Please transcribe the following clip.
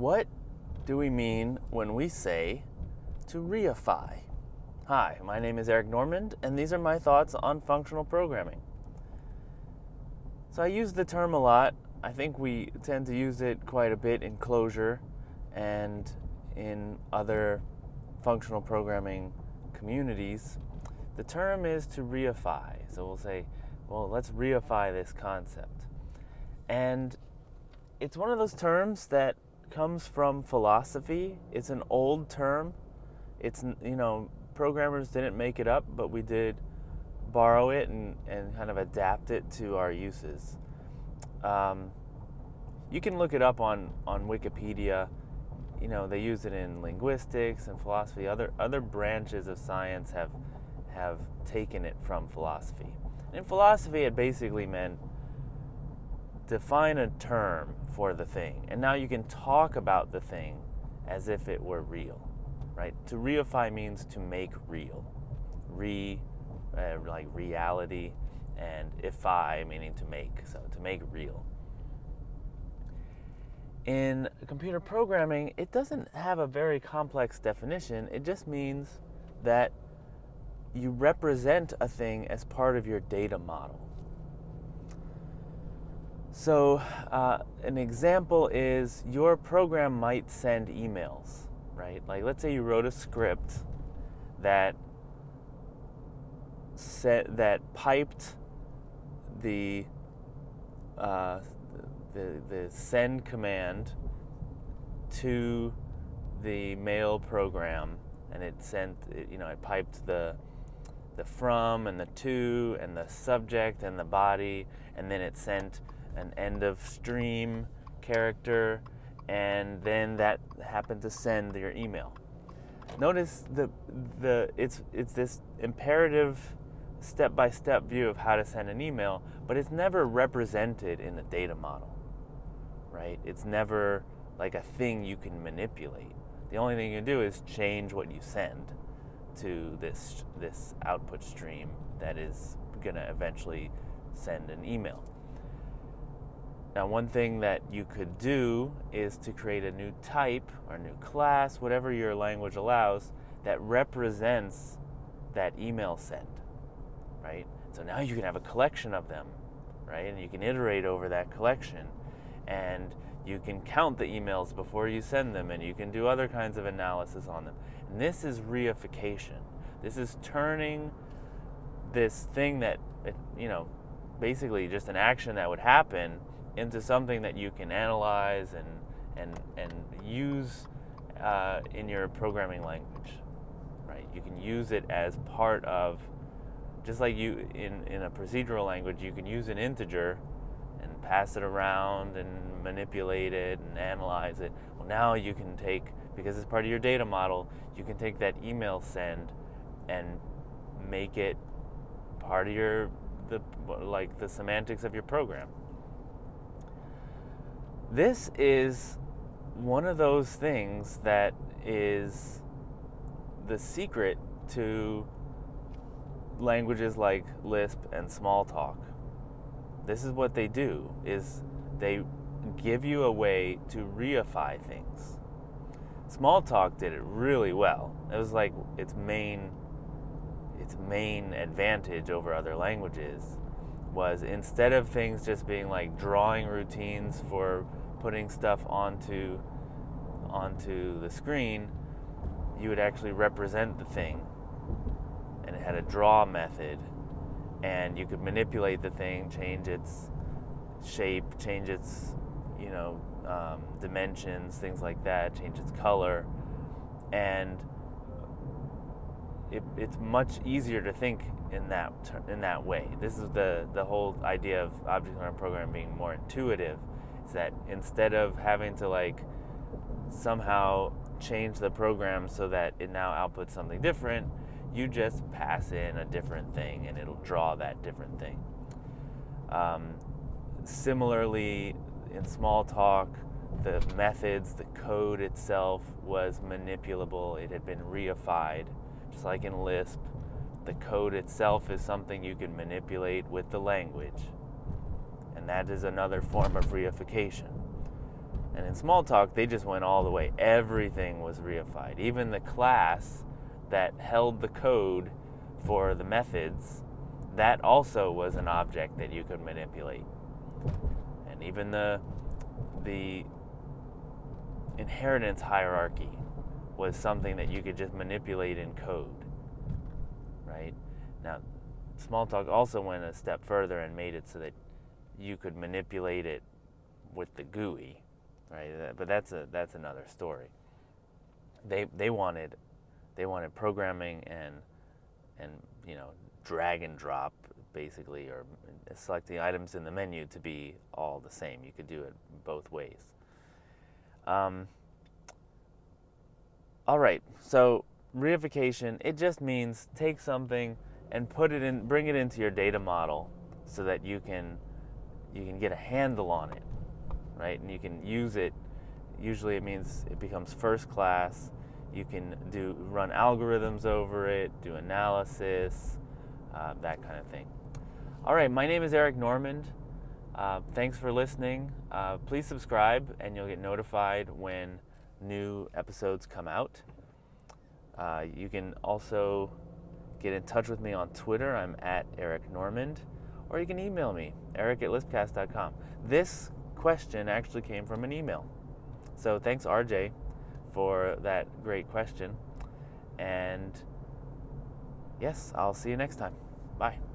What do we mean when we say to reify? Hi, my name is Eric Normand, and these are my thoughts on functional programming. So I use the term a lot. I think we tend to use it quite a bit in Clojure and in other functional programming communities. The term is to reify. So we'll say, well, let's reify this concept. And it's one of those terms that comes from philosophy. It's an old term. It's, you know, programmers didn't make it up, but we did borrow it and, and kind of adapt it to our uses. Um, you can look it up on, on Wikipedia. You know, they use it in linguistics and philosophy. Other, other branches of science have, have taken it from philosophy. In philosophy, it basically meant define a term for the thing, and now you can talk about the thing as if it were real, right? To reify means to make real, re, uh, like reality, and ify meaning to make, so to make real. In computer programming, it doesn't have a very complex definition. It just means that you represent a thing as part of your data model. So, uh, an example is your program might send emails, right? Like, let's say you wrote a script that set that piped the uh, the the send command to the mail program, and it sent you know it piped the the from and the to and the subject and the body, and then it sent an end of stream character, and then that happened to send your email. Notice the the it's it's this imperative step-by-step view of how to send an email, but it's never represented in the data model. Right? It's never like a thing you can manipulate. The only thing you can do is change what you send to this this output stream that is going to eventually send an email. Now, one thing that you could do is to create a new type or new class, whatever your language allows, that represents that email send, right? So now you can have a collection of them, right? And you can iterate over that collection. And you can count the emails before you send them, and you can do other kinds of analysis on them. And this is reification. This is turning this thing that, you know, basically just an action that would happen into something that you can analyze and and and use uh, in your programming language, right? You can use it as part of, just like you in in a procedural language, you can use an integer and pass it around and manipulate it and analyze it. Well, now you can take because it's part of your data model, you can take that email send and make it part of your the like the semantics of your program. This is one of those things that is the secret to languages like Lisp and Smalltalk. This is what they do is they give you a way to reify things. Smalltalk did it really well. It was like its main its main advantage over other languages was instead of things just being like drawing routines for putting stuff onto onto the screen, you would actually represent the thing. And it had a draw method, and you could manipulate the thing, change its shape, change its you know um, dimensions, things like that, change its color, and it, it's much easier to think in that in that way. This is the the whole idea of object-oriented programming being more intuitive Is that instead of having to like somehow change the program so that it now outputs something different, you just pass in a different thing and it'll draw that different thing. Um, similarly, in Smalltalk, the methods, the code itself was manipulable. It had been reified, just like in Lisp. The code itself is something you can manipulate with the language and that is another form of reification. And in Smalltalk, they just went all the way. Everything was reified. Even the class that held the code for the methods, that also was an object that you could manipulate. And even the the inheritance hierarchy was something that you could just manipulate in code. Right? Now, Smalltalk also went a step further and made it so that you could manipulate it with the GUI, right? But that's a that's another story. They they wanted they wanted programming and and you know drag and drop basically or select the items in the menu to be all the same. You could do it both ways. Um, all right, so reification it just means take something and put it in, bring it into your data model so that you can you can get a handle on it, right? And you can use it. Usually, it means it becomes first class. You can do run algorithms over it, do analysis, uh, that kind of thing. All right, my name is Eric Normand. Uh, thanks for listening. Uh, please subscribe, and you'll get notified when new episodes come out. Uh, you can also get in touch with me on Twitter. I'm at Eric Normand. Or you can email me, eric at lispcast.com. This question actually came from an email. So thanks, RJ, for that great question. And yes, I'll see you next time. Bye.